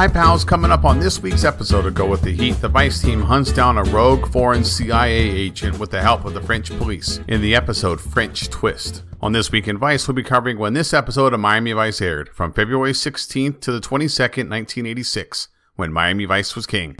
Hi, pals. Coming up on this week's episode of Go With the Heat, the Vice team hunts down a rogue foreign CIA agent with the help of the French police in the episode French Twist. On This Week in Vice, we'll be covering when this episode of Miami Vice aired, from February 16th to the 22nd, 1986, when Miami Vice was king.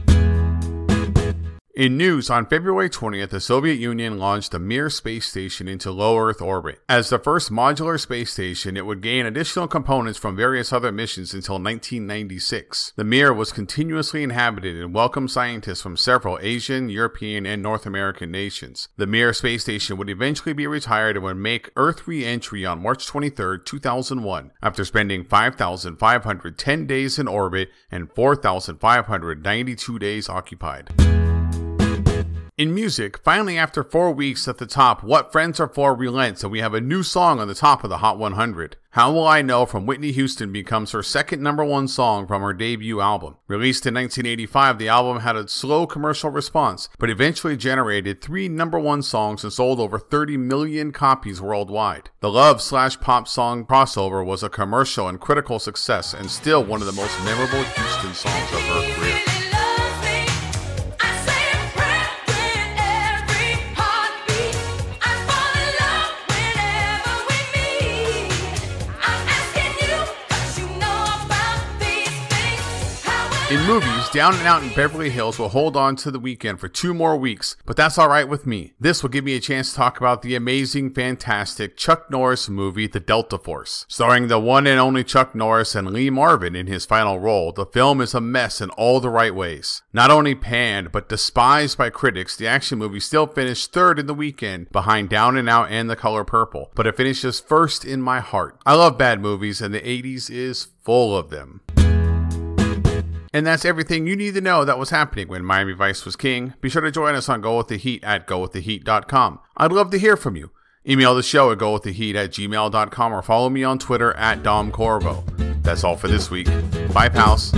In news, on February 20th, the Soviet Union launched the Mir space station into low Earth orbit. As the first modular space station, it would gain additional components from various other missions until 1996. The Mir was continuously inhabited and welcomed scientists from several Asian, European, and North American nations. The Mir space station would eventually be retired and would make Earth re entry on March 23, 2001, after spending 5,510 days in orbit and 4,592 days occupied. In music, finally after four weeks at the top, What Friends Are For relents and we have a new song on the top of the Hot 100. How Will I Know from Whitney Houston becomes her second number one song from her debut album. Released in 1985, the album had a slow commercial response, but eventually generated three number one songs and sold over 30 million copies worldwide. The love slash pop song crossover was a commercial and critical success and still one of the most memorable Houston songs of her career. In movies, Down and Out in Beverly Hills will hold on to the weekend for two more weeks, but that's alright with me. This will give me a chance to talk about the amazing, fantastic Chuck Norris movie, The Delta Force. Starring the one and only Chuck Norris and Lee Marvin in his final role, the film is a mess in all the right ways. Not only panned, but despised by critics, the action movie still finished third in the weekend behind Down and Out and The Color Purple, but it finishes first in my heart. I love bad movies, and the 80s is full of them. And that's everything you need to know that was happening when Miami Vice was king. Be sure to join us on Go With The Heat at GoWithTheHeat.com. I'd love to hear from you. Email the show at GoWithTheHeat at gmail.com or follow me on Twitter at Dom Corriveau. That's all for this week. Bye, pals.